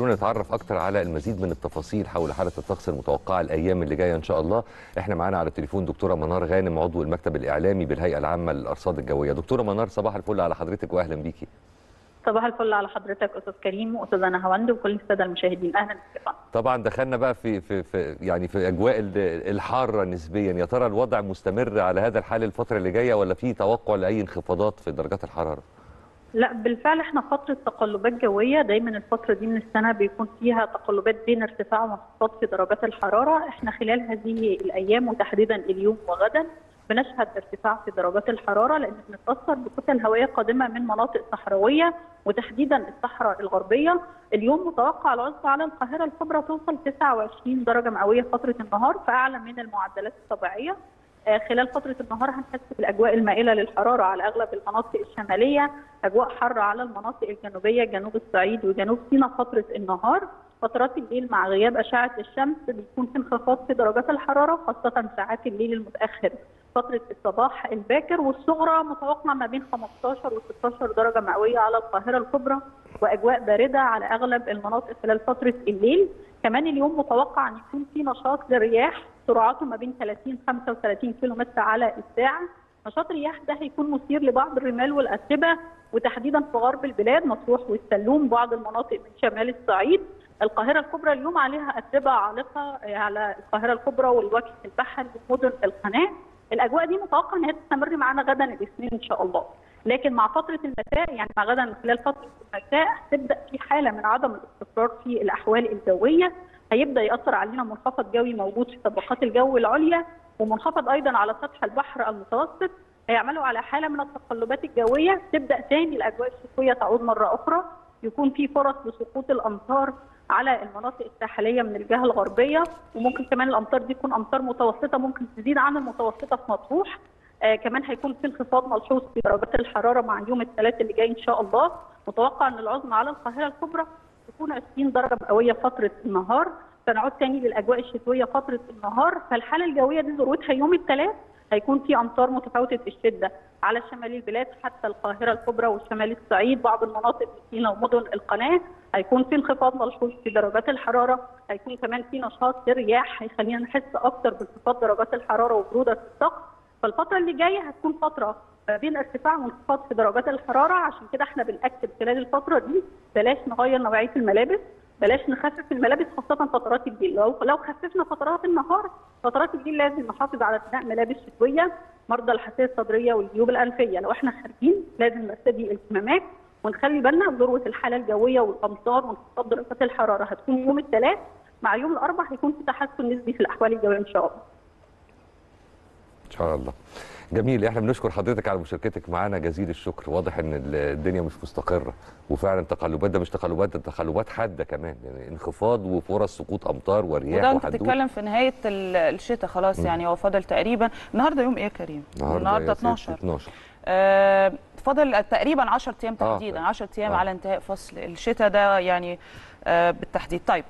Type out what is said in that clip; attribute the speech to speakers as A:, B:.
A: خلونا نتعرف أكتر على المزيد من التفاصيل حول حالة الطقس المتوقعة الأيام اللي جاية إن شاء الله. إحنا معانا على التليفون دكتورة منار غانم عضو المكتب الإعلامي بالهيئة العامة للأرصاد الجوية. دكتورة منار صباح الفل على حضرتك واهلا بيكي.
B: صباح الفل على حضرتك أستاذ كريم واستاذه نهاوند وكل السادة المشاهدين. أهلا بك
A: طبعا. دخلنا بقى في في, في يعني في أجواء الحارة نسبيا. يا ترى الوضع مستمر على هذا الحال الفترة اللي جاية ولا في توقع لأي انخفاضات في درجات الحرارة؟
B: لا بالفعل إحنا فترة تقلبات جوية دايما الفترة دي من السنة بيكون فيها تقلبات بين ارتفاع وانخفاض في درجات الحرارة. إحنا خلال هذه الأيام وتحديدا اليوم وغدا بنشهد ارتفاع في درجات الحرارة لأن بنتاثر بكتل هوائيه قادمه من مناطق صحراوية وتحديدا الصحراء الغربية. اليوم متوقع العظمى على القاهرة الكبرى توصل 29 درجة مئوية فترة النهار فأعلى من المعدلات الطبيعية. خلال فترة النهار هنحس بالأجواء المائلة للحرارة على أغلب المناطق الشمالية، أجواء حارة على المناطق الجنوبية جنوب الصعيد وجنوب سيناء فترة النهار، فترات الليل مع غياب أشعة الشمس بيكون في انخفاض في درجات الحرارة خاصة ساعات الليل المتأخر. فترة الصباح الباكر والصغرى متوقع ما بين 15 و 16 درجة مئوية على القاهرة الكبرى وأجواء باردة على أغلب المناطق خلال فترة الليل. كمان اليوم متوقع أن يكون في نشاط للرياح سرعته ما بين 30 35 كيلو متر على الساعة. نشاط الرياح ده هيكون مثير لبعض الرمال والاتربه وتحديدا في غرب البلاد مطروح والسلوم بعض المناطق من شمال الصعيد. القاهرة الكبرى اليوم عليها اتربه عالقة على القاهرة الكبرى والوجه البحري ومدن القناة. الأجواء دي متوقع إن هي تستمر معانا غدا الاثنين إن شاء الله. لكن مع فترة المساء يعني مع غدا خلال فترة المساء تبدا في حالة من عدم الاستقرار في الأحوال الجوية. هيبدأ يأثر علينا منخفض جوي موجود في طبقات الجو العليا ومنخفض أيضا على سطح البحر المتوسط. هيعملوا على حالة من التقلبات الجوية. تبدأ ثاني الأجواء الشتوية تعود مرة أخرى. يكون في فرص لسقوط الأمطار على المناطق الساحلية من الجهة الغربية وممكن كمان الأمطار دي تكون أمطار متوسطة ممكن تزيد عن المتوسطة في مطروح. آه كمان هيكون في انخفاض ملحوظ في درجات الحرارة مع يوم الثلاث اللي جاي إن شاء الله. متوقع إن العظمى على القاهرة الكبرى تكون 20 درجة مئوية فترة النهار سنعود تاني للأجواء الشتوية فترة النهار. فالحالة الجوية دي ذروتها يوم الثلاث هيكون في أمطار متفاوتة الشدة على شمال البلاد حتى القاهرة الكبرى وشمال الصعيد بعض المناطق في سيناء ومدن القناة. هيكون في انخفاض ملحوظ في درجات الحرارة هيكون كمان في نشاط للرياح هيخلينا نحس أكتر بانخفاض درجات الحرارة وبرودة الطقس فالفترة اللي جاية هتكون فترة بين ارتفاع وانخفاض في درجات الحرارة. عشان كده إحنا بنأكد خلال الفترة دي بلاش نغير نوعيه الملابس بلاش نخفف الملابس خاصة فترات الليل لو لو خففنا فترات النهار فترات الليل لازم نحافظ على ارتداء ملابس شتوية مرضى الحساسية الصدرية والجيوب الأنفية. لو إحنا خارجين لازم نرتدي الكمامات ونخلي بالنا ذروة الحالة الجوية والأمطار وانخفاض درجات الحرارة. هتكون يوم الثلاث مع يوم الاربعاء هيكون في تحسن نسبي في الأحوال الجوية إن شاء الله.
A: شاء الله. جميل إحنا بنشكر حضرتك على مشاركتك معانا جزيل الشكر. واضح إن الدنيا مش مستقرة وفعلا تقلبات ده مش تقلبات ده تقلبات حادة كمان يعني انخفاض وفرص سقوط أمطار ورياح
C: وده أنت بتتكلم في نهاية الشتاء خلاص م. يعني هو فاضل تقريبا النهارده يوم إيه يا كريم؟ النهارده 12
A: 12
C: آه فاضل تقريبا 10 أيام تحديدا 10 أيام
A: آه.
C: على انتهاء فصل الشتاء ده يعني آه بالتحديد. طيب